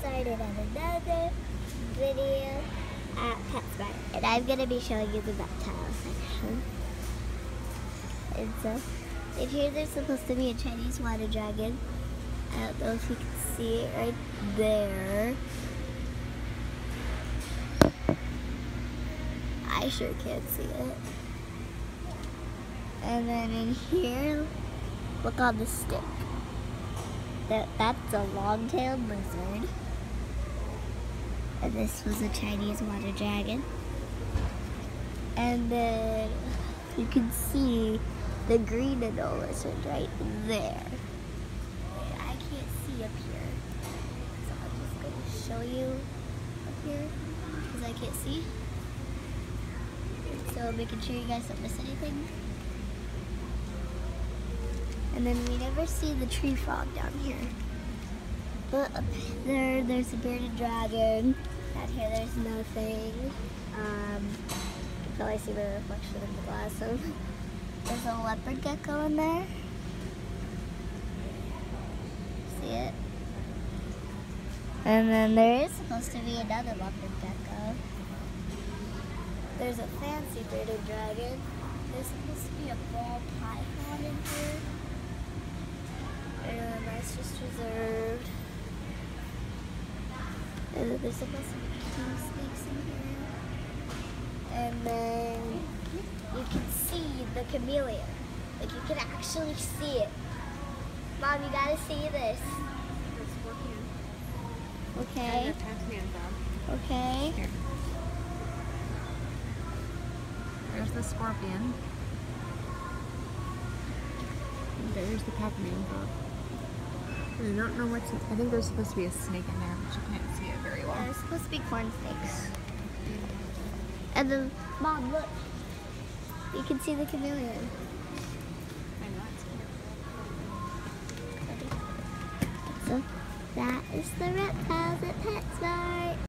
started on another video at PetSmart. And I'm going to be showing you the reptile section. And so, if here there's supposed to be a Chinese water dragon. I don't know if you can see it right there. I sure can't see it. And then in here, look on the stick. That, that's a long-tailed lizard. And this was a Chinese water dragon. And then you can see the green anole lizard right there. I can't see up here. So I'm just going to show you up here because I can't see. So making sure you guys don't miss anything. And then we never see the tree frog down here. But up there, there's a bearded dragon. Down here, there's nothing. Um, you can see the reflection in the glass. There's a leopard gecko in there. See it? And then there is supposed to be another leopard gecko. There's a fancy bearded dragon. There's supposed to be a ball python in here. And that's just reserved. Then there's to be king snakes in here. And then you can see the chameleon. Like you can actually see it. Mom, you gotta see this. Okay. Okay. Here. There's the scorpion. And there's the Pac-Man. I don't know what's. I think there's supposed to be a snake in there, but you can't see it very Yeah, well. there's supposed to be corn snakes. And then, Mom, look. You can see the chameleon. I know. So, that is the reptiles at PetSmart.